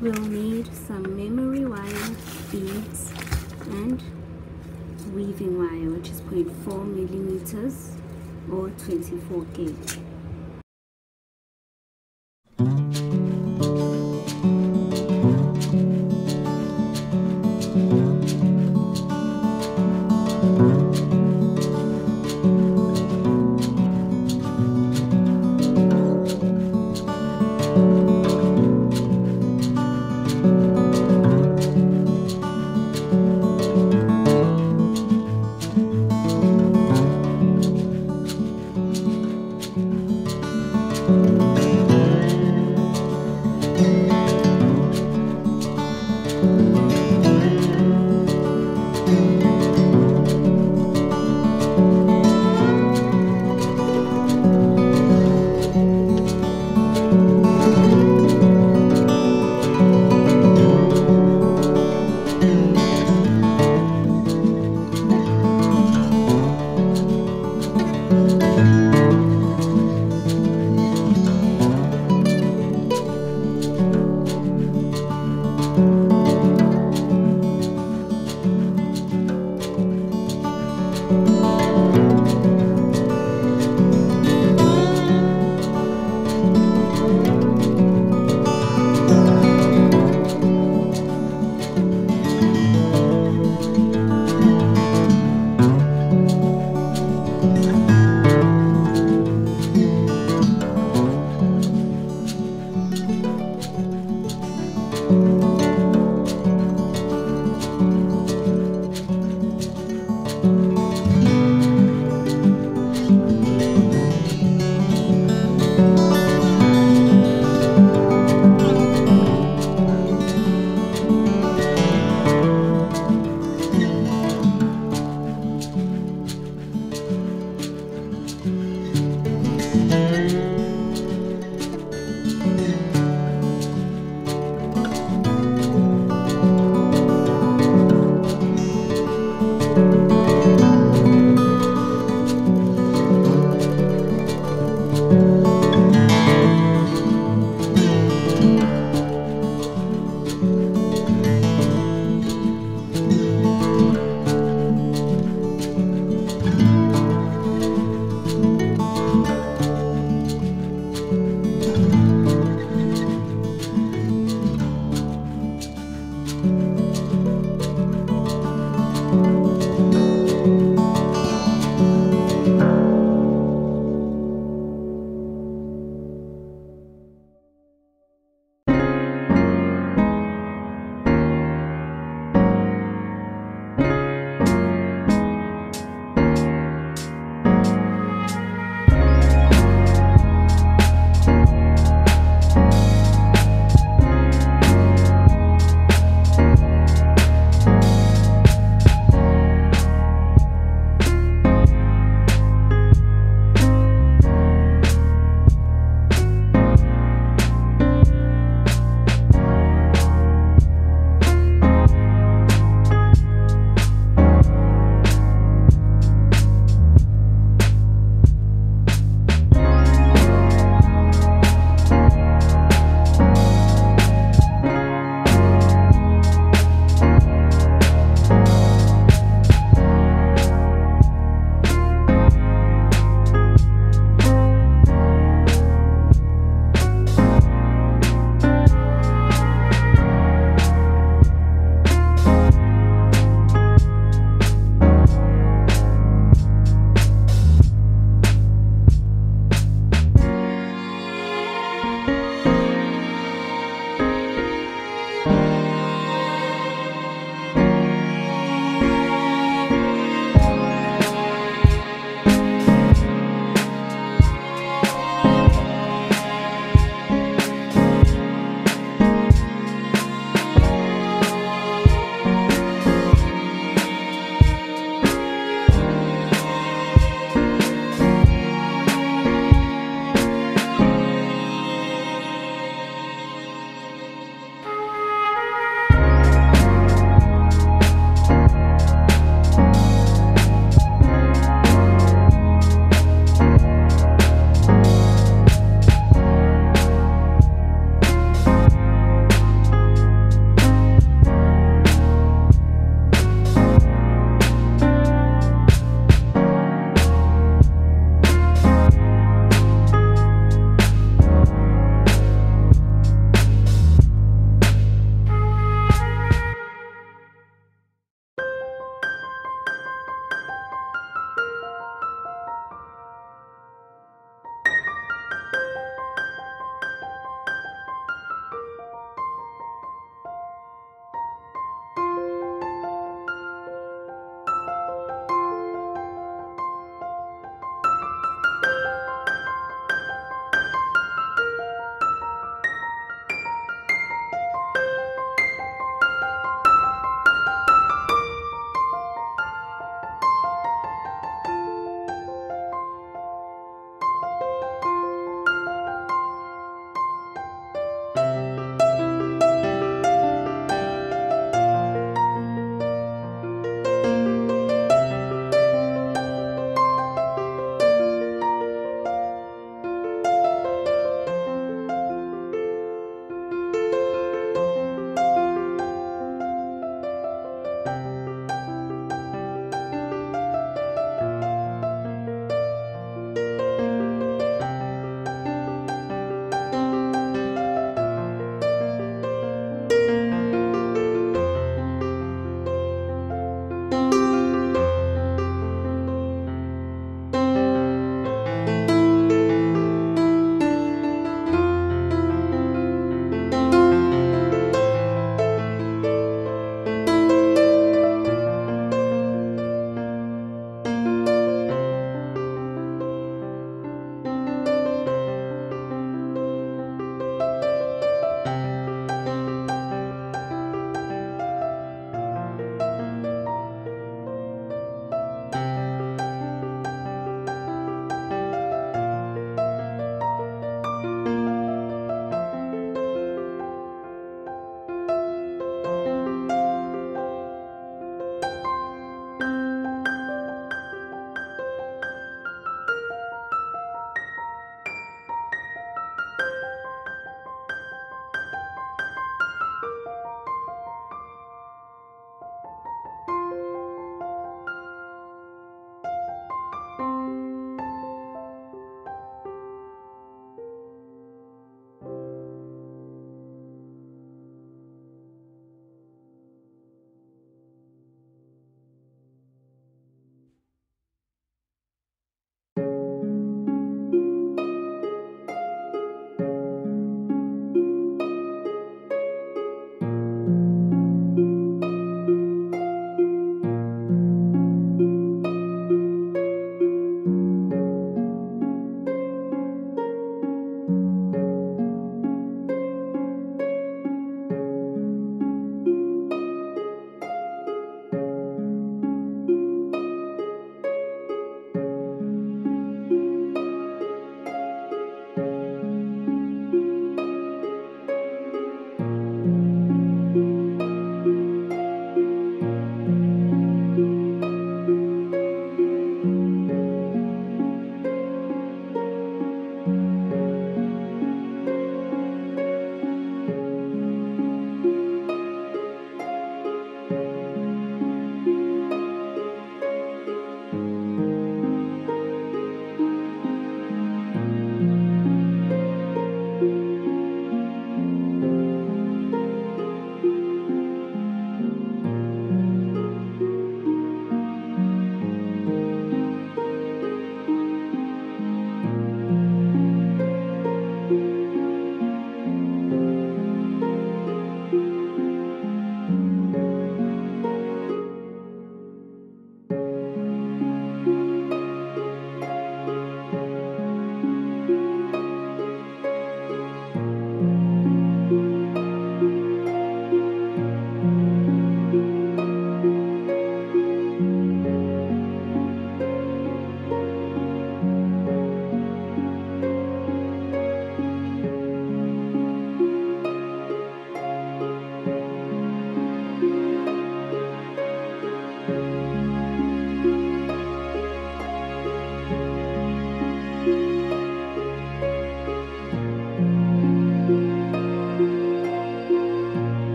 we'll need some memory wire beads and weaving wire which is 0.4 millimeters or 24 gauge